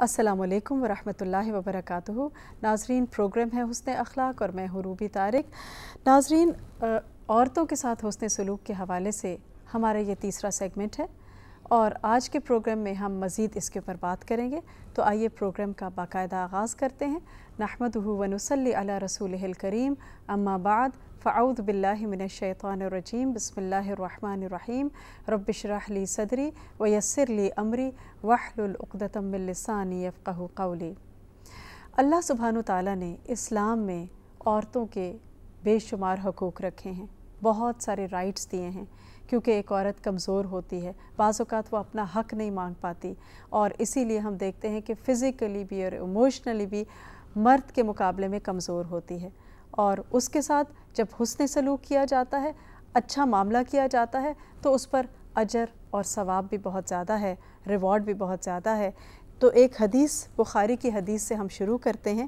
السلام علیکم ورحمۃ اللہ وبرکاتہ۔ ناظرین، پروگرام ہے حسن اخلاق اور میں ہوں روبی طارق۔ ناظرین عورتوں کے ساتھ حسن سلوک کے حوالے سے ہمارا یہ تیسرا سیگمنٹ ہے اور آج کے پروگرام میں ہم مزید اس کے اوپر بات کریں گے۔ تو آئیے پروگرام کا باقاعدہ آغاز کرتے ہیں۔ نحمد ونسلی علی رسول الکریم۔ اما بعد فاعوذ باللہ من الشیطان الرجیم، بسم اللہ الرحمن الرحیم. رب اشرح لی صدری ویسر لی امری واحلل عقدۃ من لسانی یفقہ قولی. اللہ سبحانہ تعالیٰ نے اسلام میں عورتوں کے بے شمار حقوق رکھے ہیں، بہت سارے رائٹس دیے ہیں، کیونکہ ایک عورت کمزور ہوتی ہے، بعض اوقات وہ اپنا حق نہیں مانگ پاتی، اور اسی لیے ہم دیکھتے ہیں کہ فزیکلی بھی اور ایموشنلی بھی مرد کے مقابلے میں کمزور ہوتی ہے۔ اور اس کے ساتھ جب حسن سلوک کیا جاتا ہے اچھا معاملہ کیا جاتا ہے، تو اس پر اجر اور ثواب بھی بہت زیادہ ہے، ریوارڈ بھی بہت زیادہ ہے۔ تو ایک حدیث، بخاری کی حدیث سے ہم شروع کرتے ہیں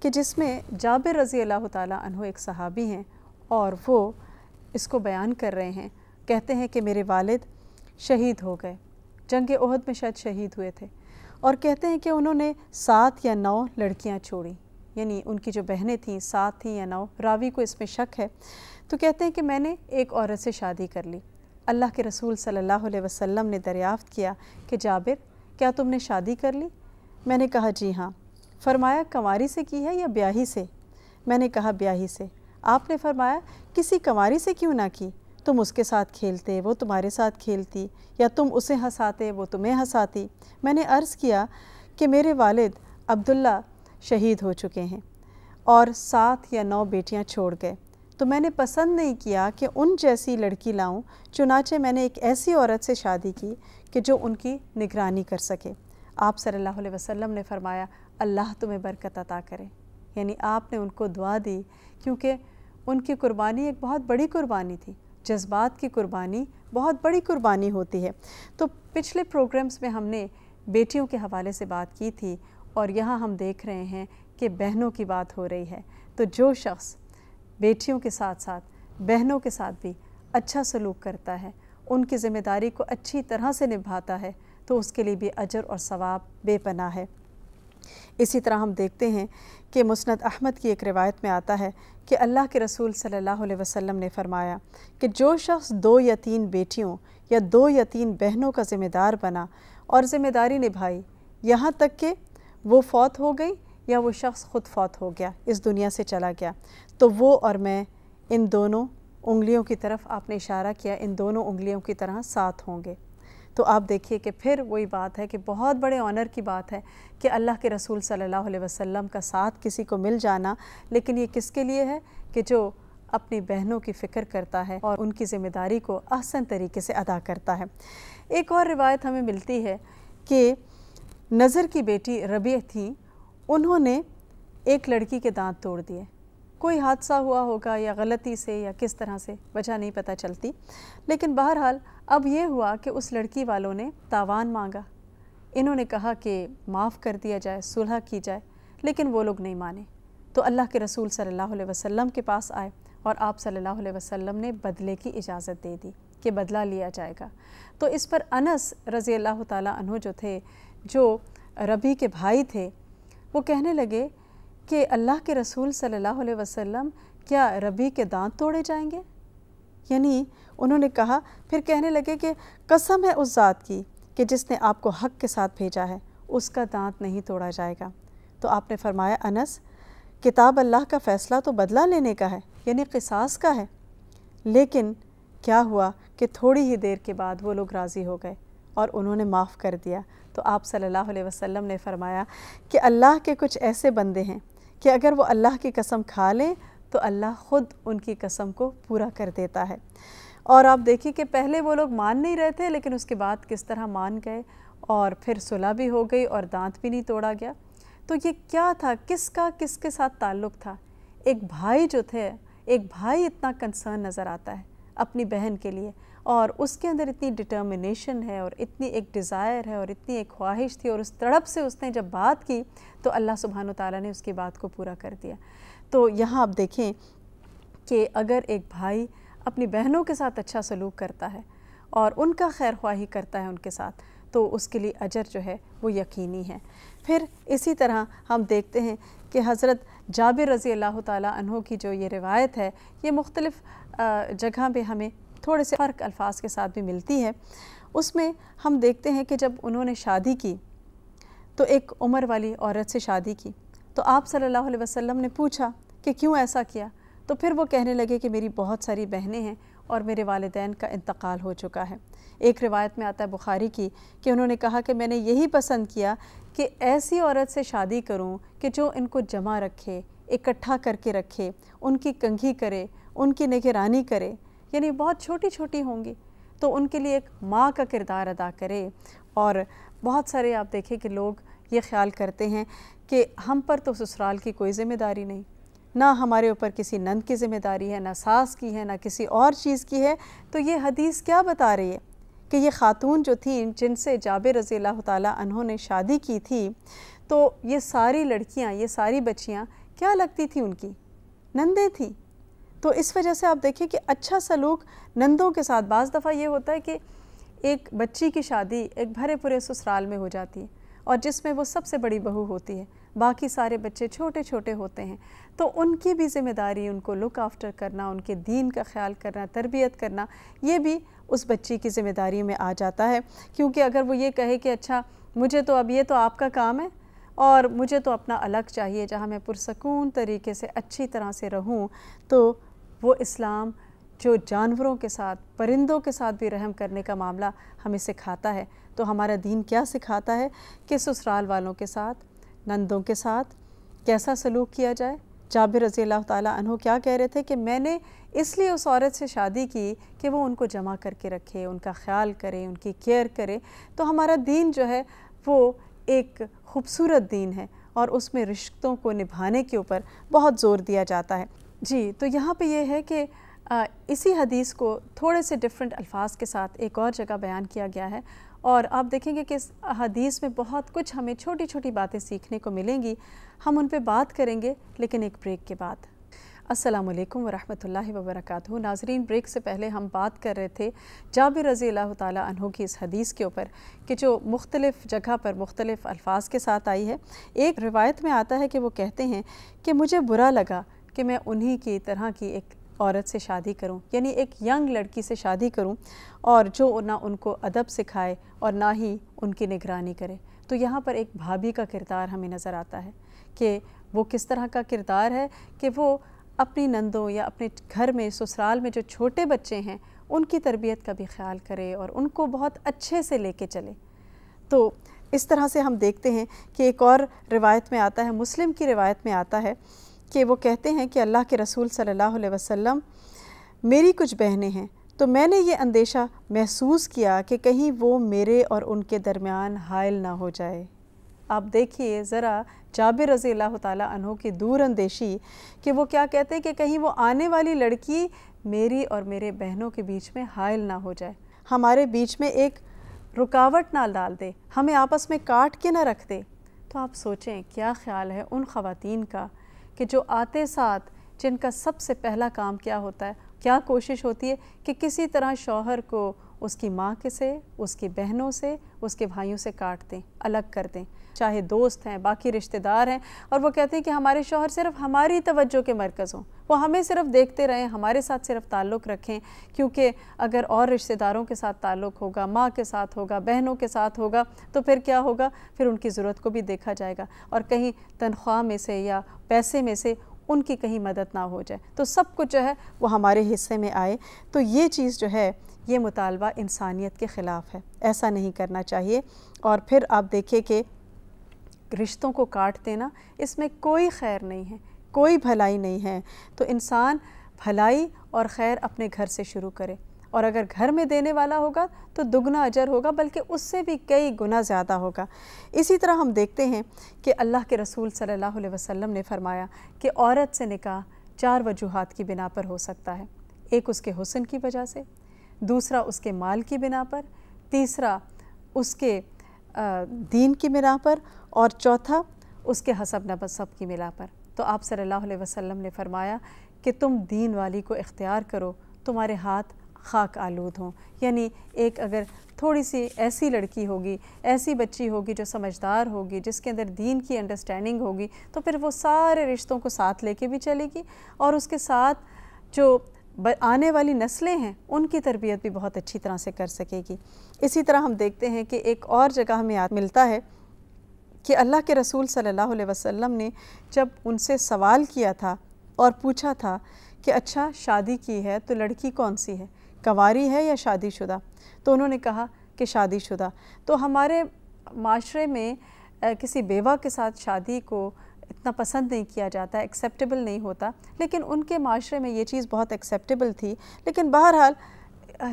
کہ جس میں جابر رضی اللہ تعالیٰ عنہ ایک صحابی ہیں اور وہ اس کو بیان کر رہے ہیں۔ کہتے ہیں کہ میرے والد شہید ہو گئے، جنگ عہد میں شاید شہید ہوئے تھے۔ اور کہتے ہیں کہ انہوں نے سات یا نو لڑکیاں چھوڑیں۔ یعنی ان کی جو بہنیں تھیں، سات تھیں یا نو، راوی کو اس میں شک ہے۔ تو کہتے ہیں کہ میں نے ایک عورت سے شادی کر لی۔ اللہ کے رسول صلی اللہ علیہ وسلم نے دریافت کیا کہ جابر، کیا تم نے شادی کر لی؟ میں نے کہا جی ہاں۔ فرمایا، کنواری سے کی ہے یا بیاہی سے؟ میں نے کہا، بیاہی سے۔ آپ نے فرمایا، کسی کنواری سے کیوں نہ کی؟ تم اس کے ساتھ کھیلتے، وہ تمہارے ساتھ کھیلتی، یا تم اسے ہساتے وہ تمہیں ہساتی میں نے عرض کیا کہ میرے والد عبداللہ شہید ہو چکے ہیں اور سات یا نو بیٹیاں چھوڑ گئے۔ تو میں نے پسند نہیں کیا کہ ان جیسی لڑکی لاؤں، چنانچہ میں نے ایک ایسی عورت سے شادی کی کہ جو ان کی نگرانی کر سکے۔ آپ صلی اللہ علیہ وسلم نے فرمایا، اللہ تمہیں برکت عطا کرے۔ یعنی آپ نے ان کو دعا دی، کیونکہ ان کی قربانی ایک بہت بڑی قربانی تھی۔ جذبات کی قربانی بہت بڑی قربانی ہوتی ہے۔ تو پچھلے پروگرامز میں ہم نے بیٹیوں کے حوالے سے بات کی تھی۔ اور یہاں ہم دیکھ رہے ہیں کہ بہنوں کی بات ہو رہی ہے۔ تو جو شخص بیٹیوں کے ساتھ ساتھ، بہنوں کے ساتھ بھی اچھا سلوک کرتا ہے، ان کی ذمہ داری کو اچھی طرح سے نبھاتا ہے، تو اس کے لیے بھی اجر اور ثواب بے پناہ ہے۔ اسی طرح ہم دیکھتے ہیں کہ مسند احمد کی ایک روایت میں آتا ہے کہ اللہ کے رسول صلی اللہ علیہ وسلم نے فرمایا کہ جو شخص دو یا تین بیٹیوں یا دو یا تین بہنوں کا ذمہ دار بنا اور ذمہ داری نبھائی، یہاں تک کہ وہ فوت ہو گئی یا وہ شخص خود فوت ہو گیا، اس دنیا سے چلا گیا۔ تو وہ اور میں ان دونوں انگلیوں کی طرف آپ نے اشارہ کیا، ان دونوں انگلیوں کی طرح ساتھ ہوں گے۔ تو آپ دیکھیے کہ پھر وہی بات ہے کہ بہت بڑے آنر کی بات ہے کہ اللہ کے رسول صلی اللہ علیہ وسلم کا ساتھ کسی کو مل جانا۔ لیکن یہ کس کے لیے ہے؟ کہ جو اپنی بہنوں کی فکر کرتا ہے اور ان کی ذمہ داری کو احسن طریقے سے ادا کرتا ہے۔ ایک اور روایت ہمیں ملتی ہے کہ نظر کی بیٹی ربیع تھیں انہوں نے ایک لڑکی کے دانت توڑ دیے۔ کوئی حادثہ ہوا ہوگا یا غلطی سے یا کس طرح سے، وجہ نہیں پتہ چلتی۔ لیکن بہرحال اب یہ ہوا کہ اس لڑکی والوں نے تاوان مانگا۔ انہوں نے کہا کہ معاف کر دیا جائے، صلح کی جائے، لیکن وہ لوگ نہیں مانے۔ تو اللہ کے رسول صلی اللہ علیہ وسلم کے پاس آئے اور آپ صلی اللہ علیہ وسلم نے بدلے کی اجازت دے دی کہ بدلہ لیا جائے گا۔ تو اس پر انس رضی اللہ تعالیٰ عنہ جو تھے جو ربی کے بھائی تھے، وہ کہنے لگے کہ اللہ کے رسول صلی اللہ علیہ وسلم کیا ربی کے دانت توڑے جائیں گے؟ یعنی انہوں نے کہا، پھر کہنے لگے کہ قسم ہے اس ذات کی کہ جس نے آپ کو حق کے ساتھ بھیجا ہے، اس کا دانت نہیں توڑا جائے گا۔ تو آپ نے فرمایا، انس، کتاب اللہ کا فیصلہ تو بدلہ لینے کا ہے یعنی قصاص کا ہے۔ لیکن کیا ہوا کہ تھوڑی ہی دیر کے بعد وہ لوگ راضی ہو گئے۔ اور انہوں نے معاف کر دیا۔ تو آپ صلی اللہ علیہ وسلم نے فرمایا کہ اللہ کے کچھ ایسے بندے ہیں کہ اگر وہ اللہ کی قسم کھا لیں تو اللہ خود ان کی قسم کو پورا کر دیتا ہے۔ اور آپ دیکھیں کہ پہلے وہ لوگ مان نہیں رہے تھے، لیکن اس کے بعد کس طرح مان گئے اور پھر صلح بھی ہو گئی اور دانت بھی نہیں توڑا گیا۔ تو یہ کیا تھا؟ کس کا کس کے ساتھ تعلق تھا؟ ایک بھائی جو تھے، ایک بھائی اتنا کنسرن نظر آتا ہے۔ اپنی بہن کے لیے۔ اور اس کے اندر اتنی ڈٹرمنیشن ہے اور اتنی ایک ڈیزائر ہے اور اتنی ایک خواہش تھی اور اس تڑپ سے اس نے جب بات کی تو اللہ سبحانہ و تعالیٰ نے اس کی بات کو پورا کر دیا۔ تو یہاں آپ دیکھیں کہ اگر ایک بھائی اپنی بہنوں کے ساتھ اچھا سلوک کرتا ہے اور ان کا خیر خواہی کرتا ہے ان کے ساتھ، تو اس کے لیے اجر جو ہے وہ یقینی ہے۔ پھر اسی طرح ہم دیکھتے ہیں کہ حضرت جابر رضی اللہ تعالیٰ عنہ کی جو یہ روایت ہے، یہ مختلف جگہ پہ ہمیں تھوڑے سے فرق الفاظ کے ساتھ بھی ملتی ہے۔ اس میں ہم دیکھتے ہیں کہ جب انہوں نے شادی کی، تو ایک عمر والی عورت سے شادی کی۔ تو آپ صلی اللہ علیہ وسلم نے پوچھا کہ کیوں ایسا کیا؟ تو پھر وہ کہنے لگے کہ میری بہت ساری بہنیں ہیں اور میرے والدین کا انتقال ہو چکا ہے۔ ایک روایت میں آتا ہے بخاری کی کہ انہوں نے کہا کہ میں نے یہی پسند کیا کہ ایسی عورت سے شادی کروں کہ جو ان کو جمع رکھے، اکٹھا کر کے رکھے، ان کی کنگھی کرے ان کی نگرانی کرے یعنی بہت چھوٹی چھوٹی ہوں گی، تو ان کے لیے ایک ماں کا کردار ادا کرے۔ اور بہت سارے آپ دیکھیں کہ لوگ یہ خیال کرتے ہیں کہ ہم پر تو سسرال کی کوئی ذمہ داری نہیں، نہ ہمارے اوپر کسی نند کی ذمہ داری ہے، نہ ساس کی ہے، نہ کسی اور چیز کی ہے۔ تو یہ حدیث کیا بتا رہی ہے؟ کہ یہ خاتون جو تھیں جن سے جابر رضی اللہ تعالیٰ انہوں نے شادی کی تھی، تو یہ ساری لڑکیاں، یہ ساری بچیاں کیا لگتی تھیں ان کی؟ نندیں تھیں۔ تو اس وجہ سے آپ دیکھیں کہ اچھا سلوک نندوں کے ساتھ، بعض دفعہ یہ ہوتا ہے کہ ایک بچی کی شادی ایک بھرے پورے سسرال میں ہو جاتی ہے اور جس میں وہ سب سے بڑی بہو ہوتی ہے، باقی سارے بچے چھوٹے چھوٹے ہوتے ہیں۔ تو ان کی بھی ذمہ داری ان کو لک آفٹر کرنا، ان کے دین کا خیال کرنا، تربیت کرنا، یہ بھی اس بچی کی ذمہ داری میں آ جاتا ہے۔ کیونکہ اگر وہ یہ کہے کہ اچھا مجھے تو اب یہ تو آپ کا کام ہے اور مجھے تو اپنا الگ چاہیے، جہاں میں پرسکون طریقے سے اچھی طرح سے رہوں، تو وہ اسلام جو جانوروں کے ساتھ، پرندوں کے ساتھ بھی رحم کرنے کا معاملہ ہمیں سکھاتا ہے۔ تو ہمارا دین کیا سکھاتا ہے؟ کہ سسرال والوں کے ساتھ، نندوں کے ساتھ کیسا سلوک کیا جائے؟ جابر رضی اللہ تعالیٰ عنہ کیا کہہ رہے تھے کہ میں نے اس لیے اس عورت سے شادی کی کہ وہ ان کو جمع کر کے رکھے، ان کا خیال کرے، ان کی کیئر کرے۔ تو ہمارا دین جو ہے، وہ ایک خوبصورت دین ہے اور اس میں رشتوں کو نبھانے کے اوپر بہت زور دیا جاتا ہے۔ جی تو یہاں پہ یہ ہے کہ اسی حدیث کو تھوڑے سے ڈفرینٹ الفاظ کے ساتھ ایک اور جگہ بیان کیا گیا ہے۔ اور آپ دیکھیں گے کہ اس حدیث میں بہت کچھ ہمیں چھوٹی چھوٹی باتیں سیکھنے کو ملیں گی۔ ہم ان پہ بات کریں گے، لیکن ایک بریک کے بعد۔ السلام علیکم ورحمۃ اللہ وبرکاتہ۔ ناظرین بریک سے پہلے ہم بات کر رہے تھے جابر رضی اللہ تعالیٰ عنہ کی اس حدیث کے اوپر کہ جو مختلف جگہ پر مختلف الفاظ کے ساتھ آئی ہے۔ ایک روایت میں آتا ہے کہ وہ کہتے ہیں کہ مجھے برا لگا کہ میں انہی کی طرح کی ایک عورت سے شادی کروں یعنی ایک ینگ لڑکی سے شادی کروں اور جو نہ ان کو ادب سکھائے اور نہ ہی ان کی نگرانی کرے۔ تو یہاں پر ایک بھابھی کا کردار ہمیں نظر آتا ہے کہ وہ کس طرح کا کردار ہے کہ وہ اپنی نندوں یا اپنے گھر میں سسرال میں جو چھوٹے بچے ہیں، ان کی تربیت کا بھی خیال کرے اور ان کو بہت اچھے سے لے کے چلے۔ تو اس طرح سے ہم دیکھتے ہیں کہ ایک اور روایت میں آتا ہے، مسلم کی روایت میں آتا ہے کہ وہ کہتے ہیں کہ اللہ کے رسول صلی اللہ علیہ وسلم میری کچھ بہنیں ہیں۔ تو میں نے یہ اندیشہ محسوس کیا کہ کہیں وہ میرے اور ان کے درمیان حائل نہ ہو جائے۔ آپ دیکھیے ذرا جابر رضی اللہ تعالیٰ عنہ کی دور اندیشی کہ وہ کیا کہتے ہیں کہ کہیں وہ آنے والی لڑکی میری اور میرے بہنوں کے بیچ میں حائل نہ ہو جائے۔ ہمارے بیچ میں ایک رکاوٹ نہ ڈال دے، ہمیں آپس میں کاٹ کے نہ رکھ دے۔ تو آپ سوچیں کیا خیال ہے ان خواتین کا؟ کہ جو آتے ساتھ جن کا سب سے پہلا کام کیا ہوتا ہے کیا کوشش ہوتی ہے کہ کسی طرح شوہر کو اس کی ماں کے سے، اس کی بہنوں سے، اس کے بھائیوں سے کاٹ دیں، الگ کر دیں۔ چاہے دوست ہیں، باقی رشتہ دار ہیں، اور وہ کہتے ہیں کہ ہمارے شوہر صرف ہماری توجہ کے مرکز ہوں۔ وہ ہمیں صرف دیکھتے رہیں، ہمارے ساتھ صرف تعلق رکھیں، کیونکہ اگر اور رشتہ داروں کے ساتھ تعلق ہوگا، ماں کے ساتھ ہوگا، بہنوں کے ساتھ ہوگا، تو پھر کیا ہوگا؟ پھر ان کی ضرورت کو بھی دیکھا جائے گا۔ اور کہیں تنخواہ میں سے یا پیسے میں سے ان کی کہیں مدد نہ ہو جائے۔ تو سب کچھ جو ہے وہ ہمارے حصے میں آئے۔ تو یہ چیز جو ہے، یہ مطالبہ انسانیت کے خلاف ہے۔ ایسا نہیں کرنا چاہیے۔ اور پھر آپ دیکھیں کہ رشتوں کو کاٹ دینا اس میں کوئی خیر نہیں ہے، کوئی بھلائی نہیں ہے۔ تو انسان بھلائی اور خیر اپنے گھر سے شروع کرے۔ اور اگر گھر میں دینے والا ہوگا تو دگنا اجر ہوگا، بلکہ اس سے بھی کئی گنا زیادہ ہوگا۔ اسی طرح ہم دیکھتے ہیں کہ اللہ کے رسول صلی اللہ علیہ وسلم نے فرمایا کہ عورت سے نکاح چار وجوہات کی بنا پر ہو سکتا ہے۔ ایک اس کے حسن کی وجہ سے، دوسرا اس کے مال کی بنا پر، تیسرا اس کے دین کی بنا پر، اور چوتھا اس کے حسب نبصب کی بنا پر۔ تو آپ صلی اللہ علیہ وسلم نے فرمایا کہ تم دین والی کو اختیار کرو، تمہارے ہاتھ خاک آلود ہوں۔ یعنی ایک اگر تھوڑی سی ایسی لڑکی ہوگی، ایسی بچی ہوگی جو سمجھدار ہوگی، جس کے اندر دین کی انڈرسٹینڈنگ ہوگی، تو پھر وہ سارے رشتوں کو ساتھ لے کے بھی چلے گی اور اس کے ساتھ جو آنے والی نسلیں ہیں، ان کی تربیت بھی بہت اچھی طرح سے کر سکے گی۔ اسی طرح ہم دیکھتے ہیں کہ ایک اور جگہ ہمیں یاد ملتا ہے کہ اللہ کے رسول صلی اللہ علیہ وسلم نے جب ان سے سوال کیا تھا اور پوچھا تھا کہ اچھا شادی کی ہے تو لڑکی کون سی ہے؟ کواری ہے یا شادی شدہ؟ تو انہوں نے کہا کہ شادی شدہ۔ تو ہمارے معاشرے میں کسی بیوہ کے ساتھ شادی کو اتنا پسند نہیں کیا جاتا ایکسیپٹیبل نہیں ہوتا۔ لیکن ان کے معاشرے میں یہ چیز بہت ایکسیپٹیبل تھی۔ لیکن بہرحال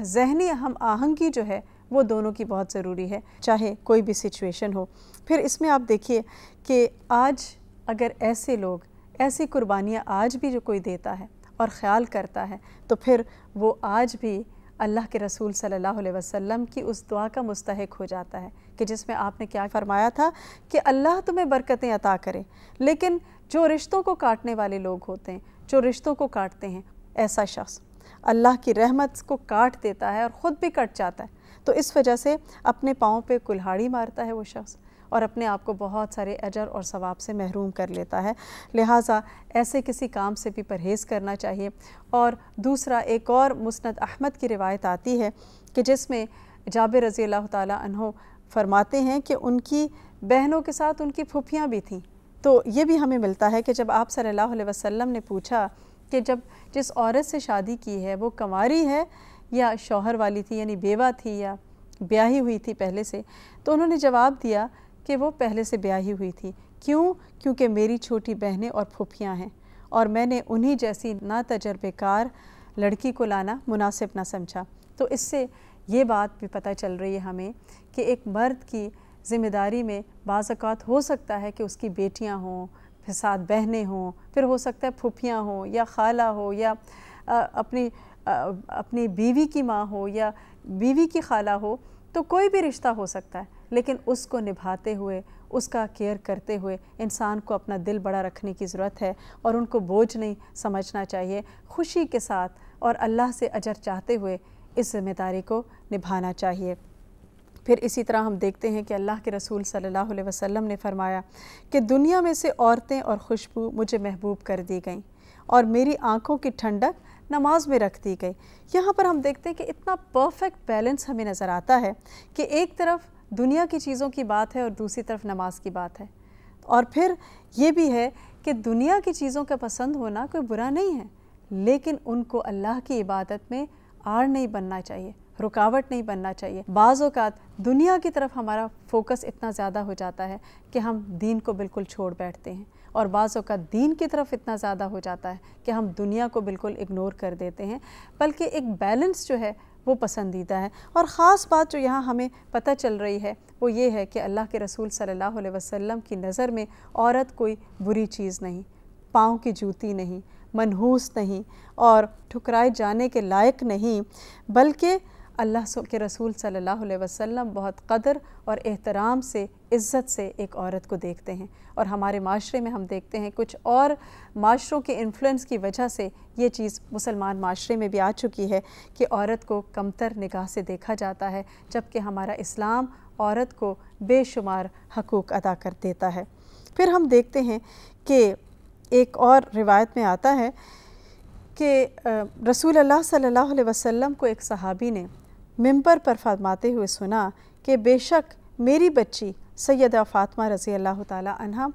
ذہنی ہم آہنگی جو ہے، وہ دونوں کی بہت ضروری ہے، چاہے کوئی بھی سچویشن ہو۔ پھر اس میں آپ دیکھیے کہ آج اگر ایسے لوگ، ایسی قربانیاں آج بھی جو کوئی دیتا ہے اور خیال کرتا ہے، تو پھر وہ آج بھی اللہ کے رسول صلی اللہ علیہ وسلم کی اس دعا کا مستحق ہو جاتا ہے کہ جس میں آپ نے کیا فرمایا تھا کہ اللہ تمہیں برکتیں عطا کرے۔ لیکن جو رشتوں کو کاٹنے والے لوگ ہوتے ہیں، جو رشتوں کو کاٹتے ہیں، ایسا شخص اللہ کی رحمت کو کاٹ دیتا ہے اور خود بھی کٹ جاتا ہے۔ تو اس وجہ سے اپنے پاؤں پہ کلہاڑی مارتا ہے وہ شخص۔ اور اپنے آپ کو بہت سارے اجر اور ثواب سے محروم کر لیتا ہے۔ لہٰذا ایسے کسی کام سے بھی پرہیز کرنا چاہیے۔ اور دوسرا، ایک اور مسند احمد کی روایت آتی ہے کہ جس میں جابر رضی اللہ تعالیٰ عنہ فرماتے ہیں کہ ان کی بہنوں کے ساتھ ان کی پھوپھیاں بھی تھیں۔ تو یہ بھی ہمیں ملتا ہے کہ جب آپ صلی اللہ علیہ وسلم نے پوچھا کہ جب جس عورت سے شادی کی ہے، وہ کماری ہے یا شوہر والی تھی یعنی بیوہ تھی یا بیاہی ہوئی تھی پہلے سے؟ تو انہوں نے جواب دیا کہ وہ پہلے سے بیاہی ہوئی تھی۔ کیوں؟ کیونکہ میری چھوٹی بہنیں اور پھوپھیاں ہیں اور میں نے انہی جیسی نا تجربے کار لڑکی کو لانا مناسب نہ سمجھا۔ تو اس سے یہ بات بھی پتہ چل رہی ہے ہمیں کہ ایک مرد کی ذمہ داری میں بعض اوقات ہو سکتا ہے کہ اس کی بیٹیاں ہوں، پھر ساتھ بہنیں ہوں، پھر ہو سکتا ہے پھوپھیاں ہوں یا خالہ ہو یا اپنی اپنی بیوی کی ماں ہو یا بیوی کی خالہ ہو تو کوئی بھی رشتہ ہو سکتا ہے۔ لیکن اس کو نبھاتے ہوئے، اس کا کیئر کرتے ہوئے انسان کو اپنا دل بڑا رکھنے کی ضرورت ہے اور ان کو بوجھ نہیں سمجھنا چاہیے۔ خوشی کے ساتھ اور اللہ سے اجر چاہتے ہوئے اس ذمہ داری کو نبھانا چاہیے۔ پھر اسی طرح ہم دیکھتے ہیں کہ اللہ کے رسول صلی اللہ علیہ وسلم نے فرمایا کہ دنیا میں سے عورتیں اور خوشبو مجھے محبوب کر دی گئیں اور میری آنکھوں کی ٹھنڈک نماز میں رکھ دی گئی یہاں پر ہم دیکھتے ہیں کہ اتنا پرفیکٹ بیلنس ہمیں نظر آتا ہے کہ ایک طرف دنیا کی چیزوں کی بات ہے اور دوسری طرف نماز کی بات ہے۔ اور پھر یہ بھی ہے کہ دنیا کی چیزوں کا پسند ہونا کوئی برا نہیں ہے، لیکن ان کو اللہ کی عبادت میں آڑ نہیں بننا چاہیے، رکاوٹ نہیں بننا چاہیے۔ بعض اوقات دنیا کی طرف ہمارا فوکس اتنا زیادہ ہو جاتا ہے کہ ہم دین کو بالکل چھوڑ بیٹھتے ہیں۔ اور بعض اوقات دین کی طرف اتنا زیادہ ہو جاتا ہے کہ ہم دنیا کو بالکل اگنور کر دیتے ہیں۔ بلکہ ایک بیلنس جو ہے وہ پسندیدہ ہے اور خاص بات جو یہاں ہمیں پتہ چل رہی ہے، وہ یہ ہے کہ اللہ کے رسول صلی اللہ علیہ وسلم کی نظر میں عورت کوئی بری چیز نہیں، پاؤں کی جوتی نہیں منحوس نہیں اور ٹھکرائے جانے کے لائق نہیں، بلکہ اللہ کے رسول صلی اللہ علیہ وسلم بہت قدر اور احترام سے، عزت سے ایک عورت کو دیکھتے ہیں۔ اور ہمارے معاشرے میں ہم دیکھتے ہیں کچھ اور معاشروں کے انفلوئنس کی وجہ سے یہ چیز مسلمان معاشرے میں بھی آ چکی ہے کہ عورت کو کمتر نگاہ سے دیکھا جاتا ہے، جبکہ ہمارا اسلام عورت کو بے شمار حقوق ادا کر دیتا ہے۔ پھر ہم دیکھتے ہیں کہ ایک اور روایت میں آتا ہے کہ رسول اللہ صلی اللہ علیہ وسلم کو ایک صحابی نے ممبر پر فرماتے ہوئے سنا کہ بے شک میری بچی سیدہ فاطمہ رضی اللہ تعالی عنہ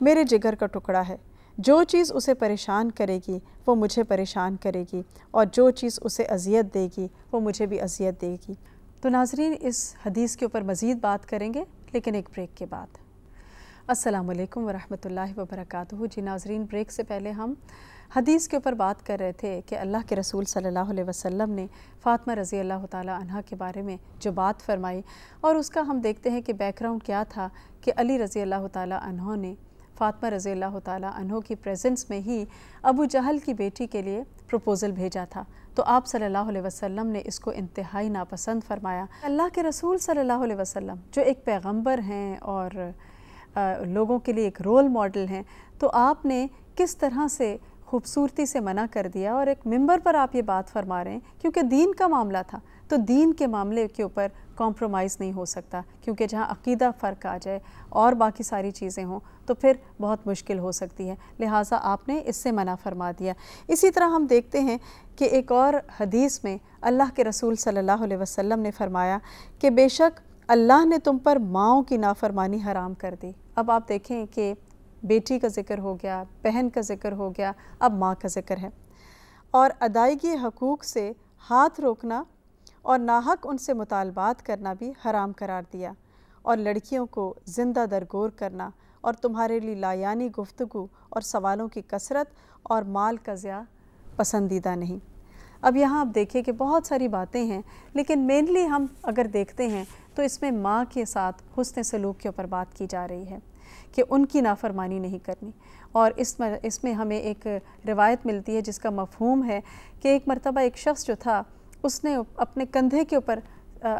میرے جگر کا ٹکڑا ہے۔ جو چیز اسے پریشان کرے گی، وہ مجھے پریشان کرے گی، اور جو چیز اسے اذیت دے گی، وہ مجھے بھی اذیت دے گی۔ تو ناظرین، اس حدیث کے اوپر مزید بات کریں گے، لیکن ایک بریک کے بعد۔ السلام علیکم ورحمۃ اللہ وبرکاتہ۔ جی ناظرین، بریک سے پہلے ہم حدیث کے اوپر بات کر رہے تھے کہ اللہ کے رسول صلی اللہ علیہ وسلم نے فاطمہ رضی اللہ تعالی عنہ کے بارے میں جو بات فرمائی اور اس کا ہم دیکھتے ہیں کہ بیک گراؤنڈ کیا تھا کہ علی رضی اللہ تعالی عنہ نے فاطمہ رضی اللہ تعالی عنہ کی پریزنس میں ہی ابو جہل کی بیٹی کے لیے پروپوزل بھیجا تھا۔ تو آپ صلی اللہ علیہ وسلم نے اس کو انتہائی ناپسند فرمایا۔ اللہ کے رسول صلی اللہ علیہ وسلم جو ایک پیغمبر ہیں اور لوگوں کے لیے ایک رول ماڈل ہیں، تو آپ نے کس طرح سے خوبصورتی سے منع کر دیا اور ایک ممبر پر آپ یہ بات فرما رہے ہیں، کیونکہ دین کا معاملہ تھا، تو دین کے معاملے کے اوپر کمپرومائز نہیں ہو سکتا، کیونکہ جہاں عقیدہ فرق آ جائے اور باقی ساری چیزیں ہوں، تو پھر بہت مشکل ہو سکتی ہے۔ لہٰذا آپ نے اس سے منع فرما دیا۔ اسی طرح ہم دیکھتے ہیں کہ ایک اور حدیث میں اللہ کے رسول صلی اللہ علیہ وسلم نے فرمایا کہ بے شک اللہ نے تم پر ماؤں کی نافرمانی حرام کر دی۔ اب آپ دیکھیں کہ بیٹی کا ذکر ہو گیا، بہن کا ذکر ہو گیا، اب ماں کا ذکر ہے۔ اور ادائیگی حقوق سے ہاتھ روکنا اور ناحق ان سے مطالبات کرنا بھی حرام قرار دیا۔ اور لڑکیوں کو زندہ درگور کرنا اور تمہارے لیے لایانی گفتگو اور سوالوں کی کثرت اور مال کا ضیاع پسندیدہ نہیں۔ اب یہاں آپ دیکھیں کہ بہت ساری باتیں ہیں، لیکن مینلی ہم اگر دیکھتے ہیں تو اس میں ماں کے ساتھ حسن سلوک کے اوپر بات کی جا رہی ہے۔ کہ ان کی نافرمانی نہیں کرنی۔ اور اس میں اس میں ہمیں ایک روایت ملتی ہے جس کا مفہوم ہے کہ ایک مرتبہ ایک شخص جو تھا، اس نے اپنے کندھے کے اوپر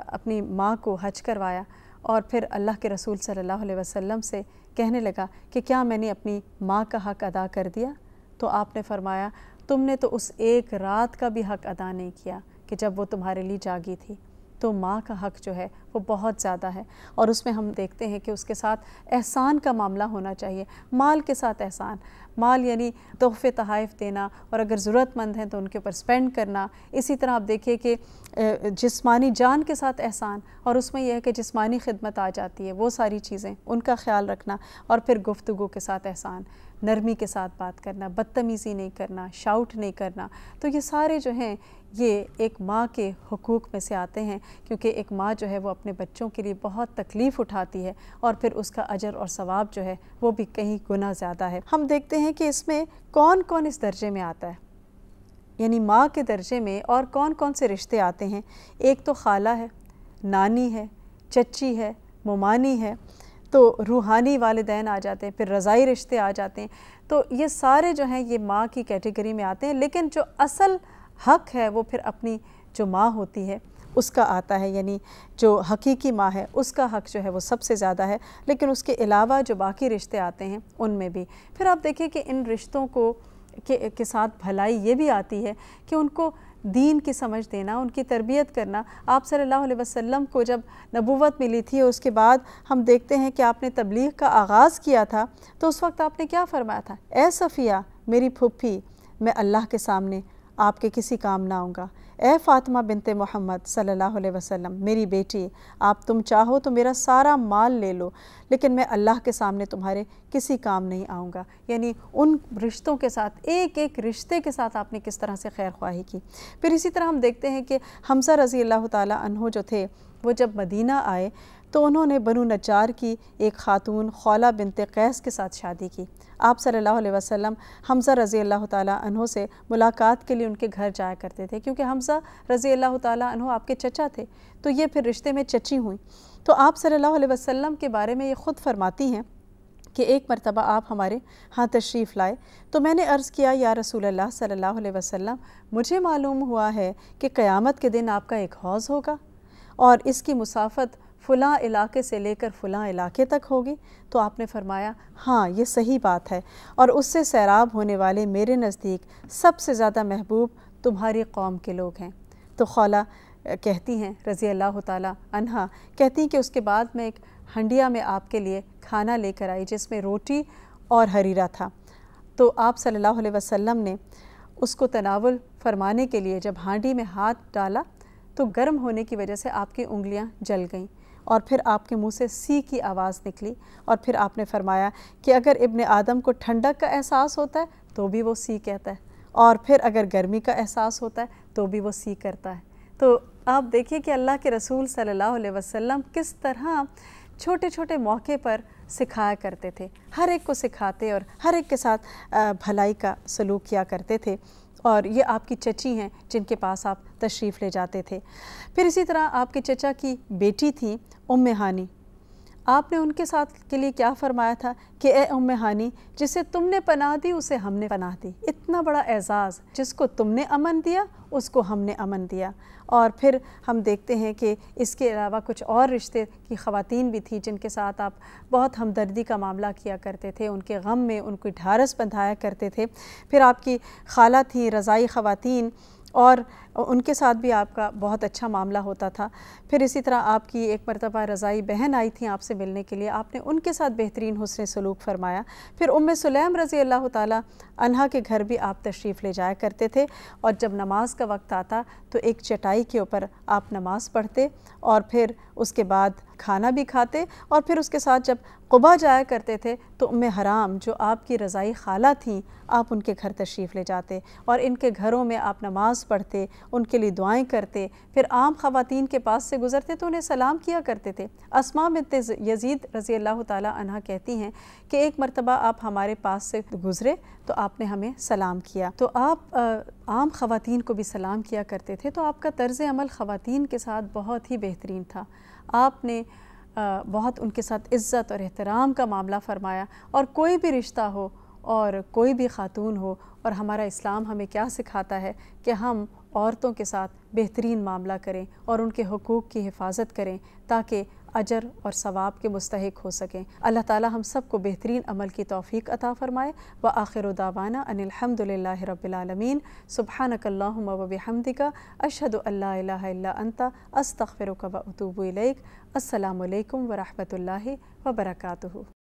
اپنی ماں کو حج کروایا اور پھر اللہ کے رسول صلی اللہ علیہ وسلم سے کہنے لگا کہ کیا میں نے اپنی ماں کا حق ادا کر دیا؟ تو آپ نے فرمایا، تم نے تو اس ایک رات کا بھی حق ادا نہیں کیا کہ جب وہ تمہارے لیے جاگی تھی۔ تو ماں کا حق جو ہے وہ بہت زیادہ ہے اور اس میں ہم دیکھتے ہیں کہ اس کے ساتھ احسان کا معاملہ ہونا چاہیے، مال کے ساتھ احسان۔ مال یعنی تحفے، تحائف دینا اور اگر ضرورت مند ہیں تو ان کے اوپر سپینڈ کرنا۔ اسی طرح آپ دیکھیے کہ جسمانی جان کے ساتھ احسان اور اس میں یہ ہے کہ جسمانی خدمت آ جاتی ہے، وہ ساری چیزیں، ان کا خیال رکھنا اور پھر گفتگو کے ساتھ احسان۔ نرمی کے ساتھ بات کرنا، بدتمیزی نہیں کرنا شاؤٹ نہیں کرنا۔ تو یہ سارے جو ہیں، یہ ایک ماں کے حقوق میں سے آتے ہیں، کیونکہ ایک ماں جو ہے وہ اپنے بچوں کے لیے بہت تکلیف اٹھاتی ہے اور پھر اس کا اجر اور ثواب جو ہے وہ بھی کہیں گنا زیادہ ہے۔ ہم دیکھتے ہیں کہ اس میں کون کون اس درجے میں آتا ہے۔ یعنی ماں کے درجے میں اور کون کون سے رشتے آتے ہیں۔ ایک تو خالہ ہے، نانی ہے، چچی ہے، ممانی ہے۔ تو روحانی والدین آ جاتے ہیں، پھر رضائی رشتے آ جاتے ہیں۔ تو یہ سارے جو ہیں، یہ ماں کی کیٹیگری میں آتے ہیں، لیکن جو اصل حق ہے، وہ پھر اپنی جو ماں ہوتی ہے، اس کا آتا ہے۔ یعنی جو حقیقی ماں ہے، اس کا حق جو ہے، وہ سب سے زیادہ ہے۔ لیکن اس کے علاوہ جو باقی رشتے آتے ہیں، ان میں بھی۔ پھر آپ دیکھیں کہ ان رشتوں کو کے ساتھ بھلائی یہ بھی آتی ہے کہ ان کو دین کی سمجھ دینا، ان کی تربیت کرنا۔ آپ صلی اللہ علیہ وسلم کو جب نبوت ملی تھی، اس کے بعد ہم دیکھتے ہیں کہ آپ نے تبلیغ کا آغاز کیا تھا۔ تو اس وقت آپ نے کیا فرمایا تھا؟ اے صفیہ، میری پھپھی، میں اللہ کے سامنے آپ کے کسی کام نہ آؤں گا۔ اے فاطمہ بنت محمد صلی اللہ علیہ وسلم، میری بیٹی، آپ تم چاہو تو میرا سارا مال لے لو، لیکن میں اللہ کے سامنے تمہارے کسی کام نہیں آؤں گا۔ یعنی ان رشتوں کے ساتھ، ایک ایک رشتے کے ساتھ آپ نے کس طرح سے خیر خواہی کی۔ پھر اسی طرح ہم دیکھتے ہیں کہ حمزہ رضی اللہ تعالیٰ عنہ جو تھے، وہ جب مدینہ آئے تو انہوں نے بنو نجار کی ایک خاتون خولہ بنت قیس کے ساتھ شادی کی۔ آپ صلی اللہ علیہ وسلم حمزہ رضی اللہ تعالیٰ عنہ سے ملاقات کے لیے ان کے گھر جایا کرتے تھے، کیونکہ حمزہ رضی اللہ تعالیٰ عنہ آپ کے چچا تھے۔ تو یہ پھر رشتے میں چچی ہوئیں۔ تو آپ صلی اللہ علیہ وسلم کے بارے میں یہ خود فرماتی ہیں کہ ایک مرتبہ آپ ہمارے ہاں تشریف لائے۔ تو میں نے عرض کیا، یا رسول اللہ صلی اللہ علیہ وسلم، مجھے معلوم ہوا ہے کہ قیامت کے دن آپ کا ایک حوض ہوگا اور اس کی مسافت فلاں علاقے سے لے کر فلاں علاقے تک ہوگی۔ تو آپ نے فرمایا ہاں یہ صحیح بات ہے۔ اور اس سے سیراب ہونے والے میرے نزدیک سب سے زیادہ محبوب تمہاری قوم کے لوگ ہیں۔ تو خولہ کہتی ہیں، رضی اللہ تعالیٰ عنہ کہتی ہیں کہ اس کے بعد میں ایک ہنڈیا میں آپ کے لیے کھانا لے کر آئی، جس میں روٹی اور حریرہ تھا۔ تو آپ صلی اللہ علیہ وسلم نے اس کو تناول فرمانے کے لیے جب ہانڈی میں ہاتھ ڈالا تو گرم ہونے کی وجہ سے آپ کی انگلیاں جل گئیں۔ اور پھر آپ کے منہ سے سی کی آواز نکلی اور پھر آپ نے فرمایا کہ اگر ابن آدم کو ٹھنڈک کا احساس ہوتا ہے تو بھی وہ سی کہتا ہے، اور پھر اگر گرمی کا احساس ہوتا ہے تو بھی وہ سی کرتا ہے۔ تو آپ دیکھیے کہ اللہ کے رسول صلی اللہ علیہ وسلم کس طرح چھوٹے چھوٹے موقع پر سکھایا کرتے تھے۔ ہر ایک کو سکھاتے اور ہر ایک کے ساتھ بھلائی کا سلوک کیا کرتے تھے۔ اور یہ آپ کی چچی ہیں جن کے پاس آپ تشریف لے جاتے تھے۔ پھر اسی طرح آپ کے چچا کی بیٹی تھی ام ہانی۔ آپ نے ان کے ساتھ کے لیے کیا فرمایا تھا کہ اے ام ہانی، جسے تم نے پناہ دی، اسے ہم نے پناہ دی۔ اتنا بڑا اعزاز، جس کو تم نے امن دیا، اس کو ہم نے امن دیا۔ اور پھر ہم دیکھتے ہیں کہ اس کے علاوہ کچھ اور رشتے کی خواتین بھی تھیں جن کے ساتھ آپ بہت ہمدردی کا معاملہ کیا کرتے تھے۔ ان کے غم میں ان کو ڈھارس بندھایا کرتے تھے۔ پھر آپ کی خالہ تھیں رضائی خواتین۔ اور ان کے ساتھ بھی آپ کا بہت اچھا معاملہ ہوتا تھا۔ پھر اسی طرح آپ کی ایک مرتبہ رضائی بہن آئی تھیں آپ سے ملنے کے لیے۔ آپ نے ان کے ساتھ بہترین حسن سلوک فرمایا۔ پھر ام سلیم رضی اللہ تعالیٰ عنہ کے گھر بھی آپ تشریف لے جایا کرتے تھے۔ اور جب نماز کا وقت آتا تو ایک چٹائی کے اوپر آپ نماز پڑھتے اور پھر اس کے بعد کھانا بھی کھاتے۔ اور پھر اس کے ساتھ جب قبا جایا کرتے تھے تو ام حرام جو آپ کی رضائی خالہ تھیں آپ ان کے گھر تشریف لے جاتے۔ اور ان کے گھروں میں آپ نماز پڑھتے ان کے لیے دعائیں کرتے۔ پھر عام خواتین کے پاس سے گزرتے تو انہیں سلام کیا کرتے تھے۔ اسماء بنت یزید رضی اللہ تعالیٰ عنہ کہتی ہیں کہ ایک مرتبہ آپ ہمارے پاس سے گزرے تو آپ نے ہمیں سلام کیا۔ تو آپ عام خواتین کو بھی سلام کیا کرتے تھے تو آپ کا طرز عمل خواتین کے ساتھ بہت ہی بہترین تھا۔ آپ نے بہت ان کے ساتھ عزت اور احترام کا معاملہ فرمایا۔ اور کوئی بھی رشتہ ہو اور کوئی بھی خاتون ہو اور ہمارا اسلام ہمیں کیا سکھاتا ہے کہ ہم عورتوں کے ساتھ بہترین معاملہ کریں اور ان کے حقوق کی حفاظت کریں تاکہ اجر اور ثواب کے مستحق ہو سکیں۔ اللہ تعالی ہم سب کو بہترین عمل کی توفیق عطا فرمائے۔ و آخر و داوانہ ان الحمد للہ رب العالمین۔ سبحانک اللہم و بحمدک، اشہد اللہ الہ الا انتا استغفرک و اتوب الیک۔ السلام علیکم ورحمۃ اللہ وبرکاتہ۔